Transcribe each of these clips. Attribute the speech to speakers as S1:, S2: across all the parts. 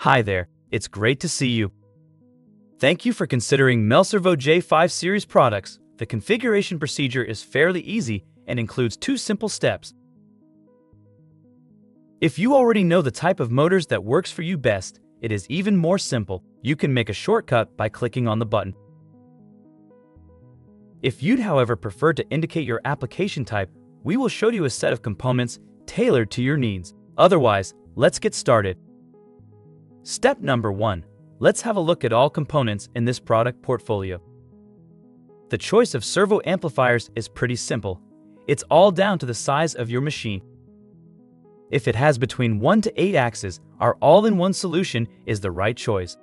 S1: Hi there, it's great to see you. Thank you for considering Melservo J5 series products. The configuration procedure is fairly easy and includes two simple steps. If you already know the type of motors that works for you best, it is even more simple. You can make a shortcut by clicking on the button. If you'd however prefer to indicate your application type, we will show you a set of components tailored to your needs. Otherwise, let's get started. Step number 1. Let's have a look at all components in this product portfolio. The choice of servo amplifiers is pretty simple. It's all down to the size of your machine. If it has between 1 to 8 axes, our all-in-one solution is the right choice.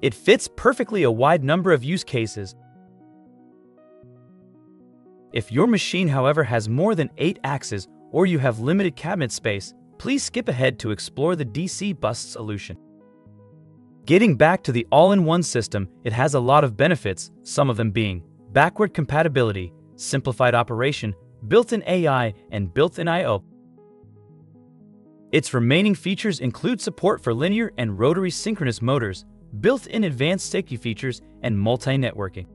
S1: It fits perfectly a wide number of use cases. If your machine, however, has more than 8 axes or you have limited cabinet space, please skip ahead to explore the DC bus solution. Getting back to the all-in-one system, it has a lot of benefits, some of them being backward compatibility, simplified operation, built-in AI, and built-in I.O. Its remaining features include support for linear and rotary synchronous motors, built-in advanced safety features, and multi-networking.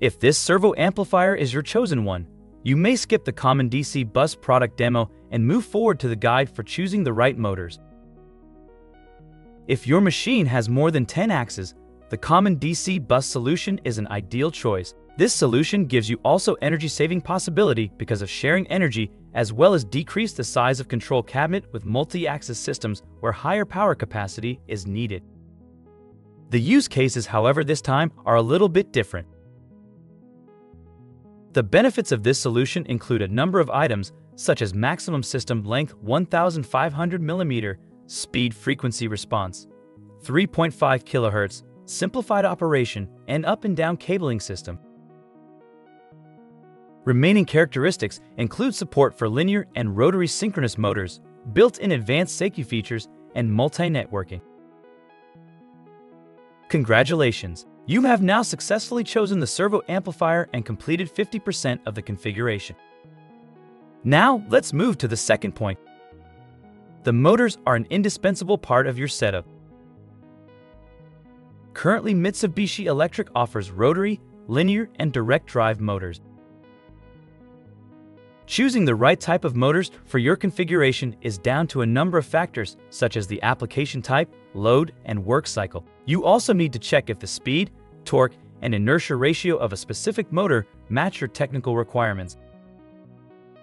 S1: If this servo amplifier is your chosen one, you may skip the common DC bus product demo and move forward to the guide for choosing the right motors. If your machine has more than 10 axes, the common DC bus solution is an ideal choice. This solution gives you also energy-saving possibility because of sharing energy as well as decrease the size of control cabinet with multi-axis systems where higher power capacity is needed. The use cases, however, this time are a little bit different. The benefits of this solution include a number of items such as maximum system length 1500 mm, speed frequency response, 3.5 kHz, simplified operation, and up and down cabling system. Remaining characteristics include support for linear and rotary synchronous motors, built-in advanced safety features, and multi-networking. Congratulations! You have now successfully chosen the servo amplifier and completed 50% of the configuration. Now, let's move to the second point. The motors are an indispensable part of your setup. Currently, Mitsubishi Electric offers rotary, linear, and direct drive motors. Choosing the right type of motors for your configuration is down to a number of factors such as the application type, load, and work cycle. You also need to check if the speed, torque, and inertia ratio of a specific motor match your technical requirements.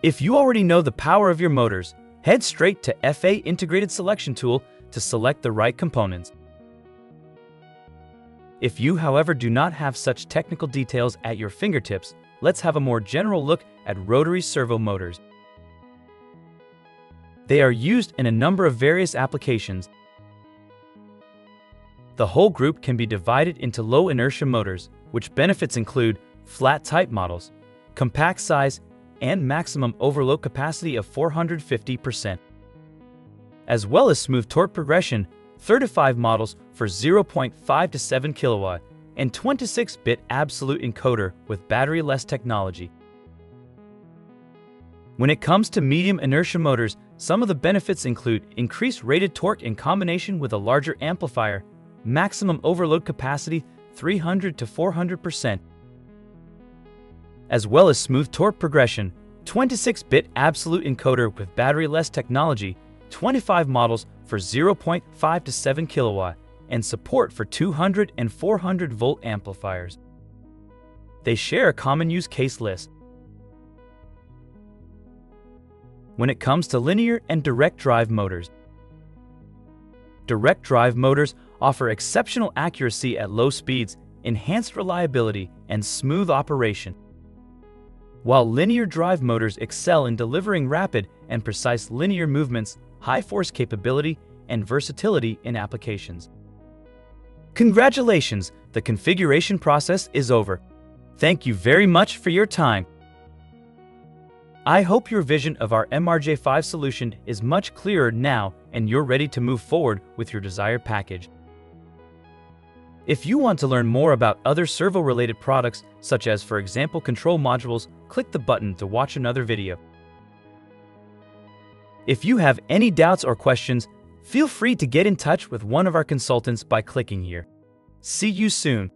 S1: If you already know the power of your motors, head straight to FA Integrated Selection Tool to select the right components. If you, however, do not have such technical details at your fingertips, let's have a more general look at rotary servo motors. They are used in a number of various applications. The whole group can be divided into low inertia motors, which benefits include flat type models, compact size, and maximum overload capacity of 450%, as well as smooth torque progression, 35 models for 0.5 to 7 kilowatt, and 26-bit absolute encoder with battery-less technology. When it comes to medium inertia motors, some of the benefits include increased rated torque in combination with a larger amplifier, maximum overload capacity 300 to 400%, as well as smooth torque progression, 26-bit absolute encoder with battery-less technology, 25 models for 0.5 to 7 kilowatt, and support for 200 and 400 volt amplifiers. They share a common use case list. When it comes to linear and direct drive motors, direct drive motors offer exceptional accuracy at low speeds, enhanced reliability, and smooth operation. While linear drive motors excel in delivering rapid and precise linear movements, high force capability, and versatility in applications. Congratulations, the configuration process is over. Thank you very much for your time. I hope your vision of our MRJ5 solution is much clearer now and you're ready to move forward with your desired package. If you want to learn more about other servo-related products, such as for example control modules, click the button to watch another video. If you have any doubts or questions, feel free to get in touch with one of our consultants by clicking here. See you soon.